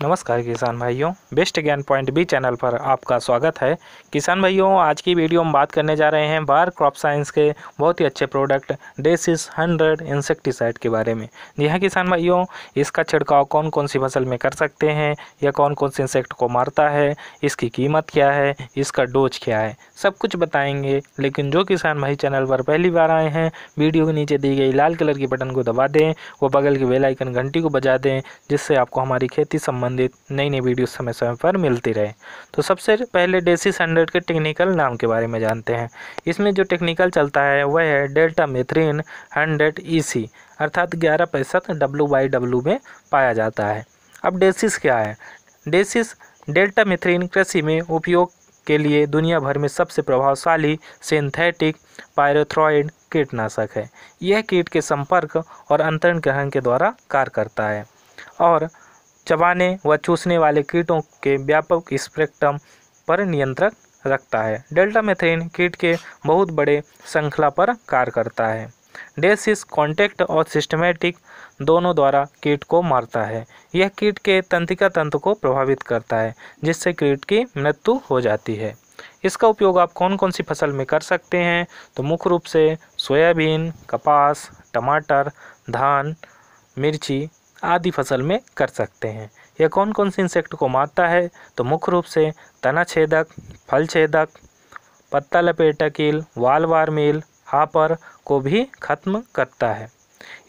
नमस्कार किसान भाइयों, बेस्ट ज्ञान पॉइंट बी चैनल पर आपका स्वागत है। किसान भाइयों, आज की वीडियो में बात करने जा रहे हैं बार क्रॉप साइंस के बहुत ही अच्छे प्रोडक्ट डेसिस हंड्रेड इंसेक्टिसाइड के बारे में। जी हाँ किसान भाइयों, इसका छिड़काव कौन कौन सी फ़सल में कर सकते हैं या कौन कौन से इंसेक्ट को मारता है, इसकी कीमत क्या है, इसका डोज क्या है, सब कुछ बताएँगे। लेकिन जो किसान भाई चैनल पर पहली बार आए हैं, वीडियो के नीचे दी गई लाल कलर की बटन को दबा दें, वो बगल के बेल आइकन घंटी को बजा दें, जिससे आपको हमारी खेती संबंधित नई नई वीडियो समय समय पर मिलती रहे। तो सबसे पहले डेसिस हंड्रेड के टेक्निकल नाम के बारे में जानते हैं। इसमें जो टेक्निकल चलता है, वह है डेल्टा मेथ्रीन हंड्रेड ई अर्थात ग्यारह पैंसठ डब्लू बाई डब्लू में पाया जाता है। अब डेसिस क्या है? डेसिस डेल्टा मेथ्रीन कृषि में उपयोग के लिए दुनिया भर में सबसे प्रभावशाली सिंथेटिक पायरोथ्रॉइड कीटनाशक है। यह कीट के संपर्क और अंतरण ग्रहण के द्वारा कार्य करता है। और चबाने व चूसने वाले कीटों के व्यापक स्पेक्ट्रम पर नियंत्रण रखता है। डेल्टा मेथेन कीट के बहुत बड़े श्रृंखला पर कार्य करता है। डेसिस कॉन्टैक्ट और सिस्टमेटिक दोनों द्वारा कीट को मारता है। यह कीट के तंत्रिका तंत्र को प्रभावित करता है, जिससे कीट की मृत्यु हो जाती है। इसका उपयोग आप कौन कौन सी फ़सल में कर सकते हैं? तो मुख्य रूप से सोयाबीन, कपास, टमाटर, धान, मिर्ची आदि फ़सल में कर सकते हैं। यह कौन कौन से इंसेक्ट को मारता है? तो मुख्य रूप से तना छेदक फल छेदक पत्ता लपेटा कील वाल वार मील हापर को भी खत्म करता है।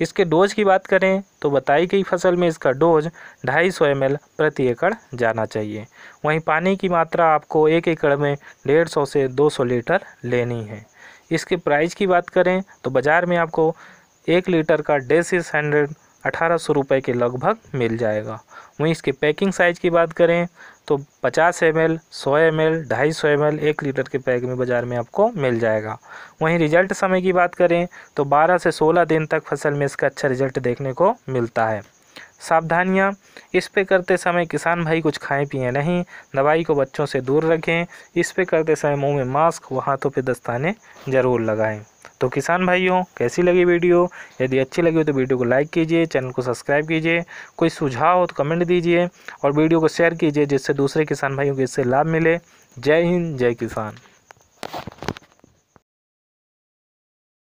इसके डोज की बात करें तो बताई गई फ़सल में इसका डोज ढाई सौ एम प्रति एकड़ जाना चाहिए। वहीं पानी की मात्रा आपको एक एकड़ में डेढ़ सौ से दो सौ लीटर लेनी है। इसके प्राइस की बात करें तो बाज़ार में आपको एक लीटर का डेसिस हंड्रेड अठारह सौ रुपये के लगभग मिल जाएगा। वहीं इसके पैकिंग साइज़ की बात करें तो 50 एम एल, सौ एम एल, ढाई सौ एम एल, एक लीटर के पैक में बाज़ार में आपको मिल जाएगा। वहीं रिज़ल्ट समय की बात करें तो 12 से 16 दिन तक फ़सल में इसका अच्छा रिज़ल्ट देखने को मिलता है। सावधानियाँ, इस पे करते समय किसान भाई कुछ खाएँ पिए नहीं, दवाई को बच्चों से दूर रखें, इस पे करते समय मुँह में मास्क व हाथों पे दस्ताने ज़रूर लगाएँ। तो किसान भाइयों, कैसी लगी वीडियो? यदि अच्छी लगी हो तो वीडियो को लाइक कीजिए, चैनल को सब्सक्राइब कीजिए, कोई सुझाव हो तो कमेंट दीजिए और वीडियो को शेयर कीजिए जिससे दूसरे किसान भाइयों को इससे लाभ मिले। जय हिंद, जय किसान।